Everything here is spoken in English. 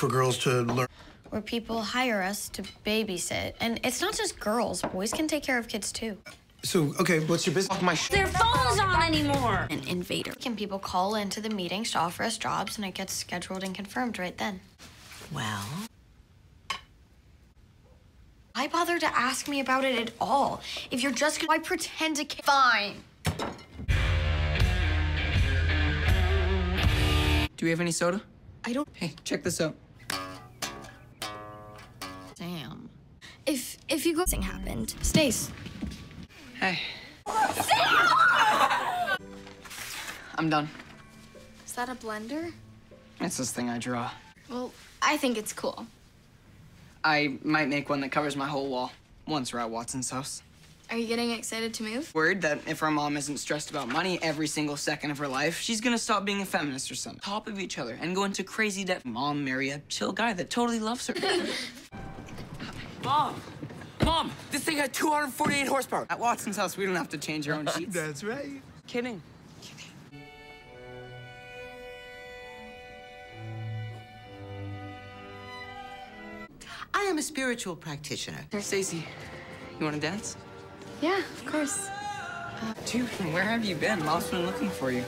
for girls to learn. Where people hire us to babysit. And it's not just girls, boys can take care of kids too. So, okay, what's your business? Off my Their phones on anymore. An invader. Can people call into the meetings to offer us jobs and it gets scheduled and confirmed right then? Well, Why bother to ask me about it at all? If you're just gonna, why pretend to ca- Fine. Do we have any soda? I don't. Hey, check this out. If if you go, something happened. Stace. Hey. I'm done. Is that a blender? It's this thing I draw. Well, I think it's cool. I might make one that covers my whole wall once we're at Watson's house. Are you getting excited to move? Word that if our mom isn't stressed about money every single second of her life, she's gonna stop being a feminist or something. Top of each other and go into crazy debt. Mom marry a chill guy that totally loves her. Mom! Mom! This thing had 248 horsepower. At Watson's house, we don't have to change our own sheets. That's right. Kidding. Kidding. I am a spiritual practitioner. Stacey, you wanna dance? Yeah, of course. Uh, Dude, where have you been? Mom's been looking for you.